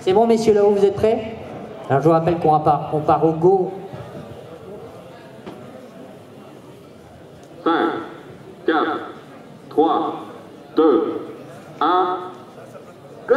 C'est bon, messieurs, là-haut, vous êtes prêts? Alors, je vous rappelle qu'on part, on part au go. 5, 4, 3, 2, 1, go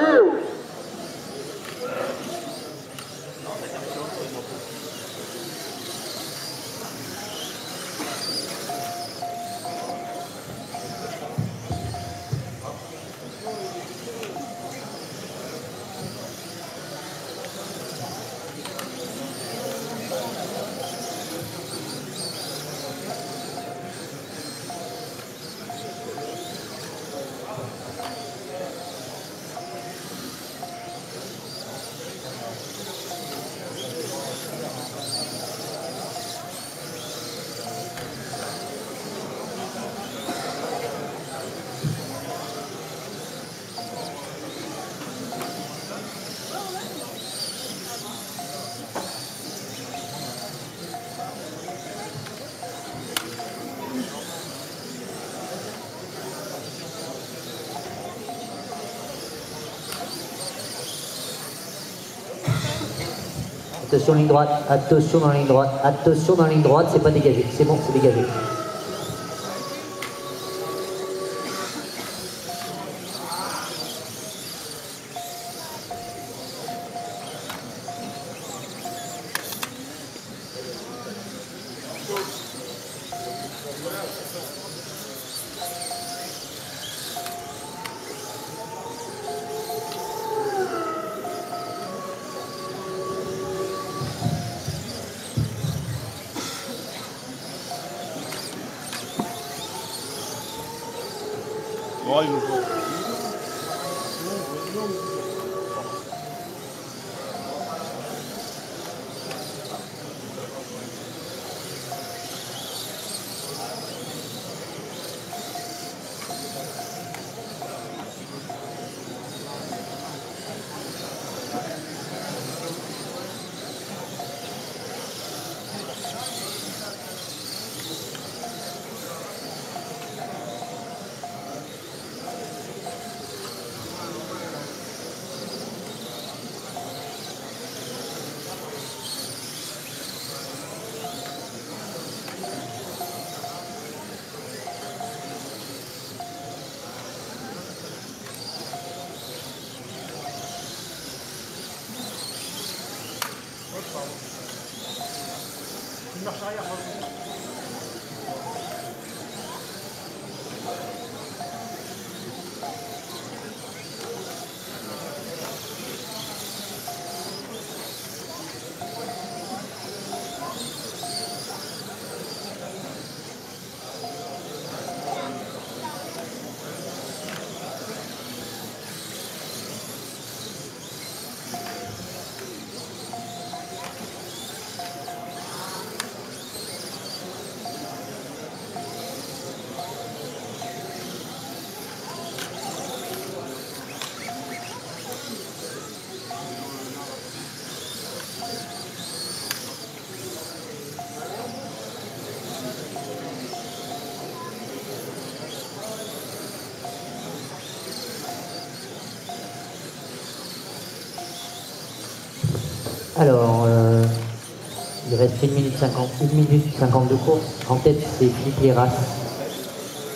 Attention ligne droite, attention dans la ligne droite, attention dans la ligne droite, c'est pas dégagé, c'est bon, c'est dégagé. Ouais, il nous noch drei Jahre. Alors, euh, il reste 1 minute 50, 1 minute 50 de course. En tête, c'est Philippe Liras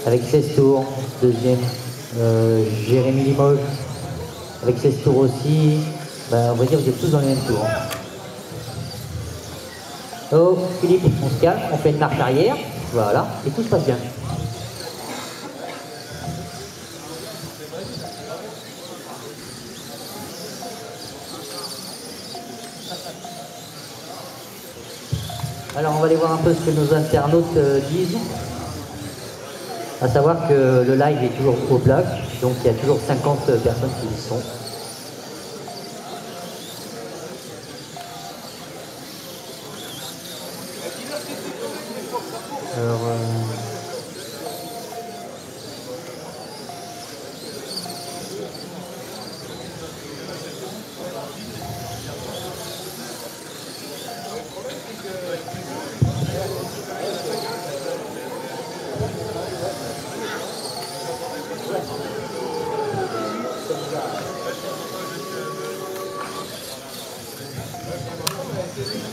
avec 16 tours. Deuxième, euh, Jérémy Limoges avec 16 tours aussi. Ben, on va dire que vous êtes tous dans les mêmes tours. hein. Oh, Philippe, on se calme, on fait une marche arrière. Voilà, et tout se passe bien. Alors on va aller voir un peu ce que nos internautes euh, disent. À savoir que le live est toujours au black, donc il y a toujours 50 personnes qui y sont. Euh,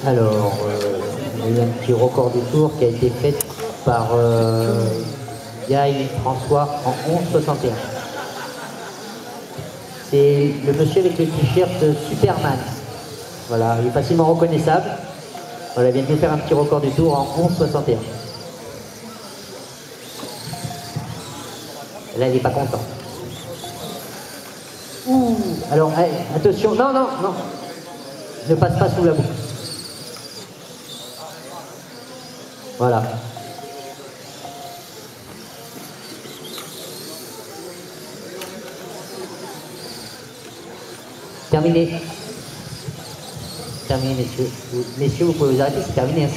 Alors, il y a un petit record du tour qui a été fait par euh, François en 11,61. C'est le monsieur avec le t-shirt Superman. Voilà, il est facilement reconnaissable. Voilà, il vient de nous faire un petit record du tour en 11,61. Là, il n'est pas content. Ouh, alors, attention, non, non, non. Ne passe pas sous la boucle. Voilà. Terminé. Terminé, messieurs. Messieurs, vous pouvez vous arrêter, c'est terminé. hein.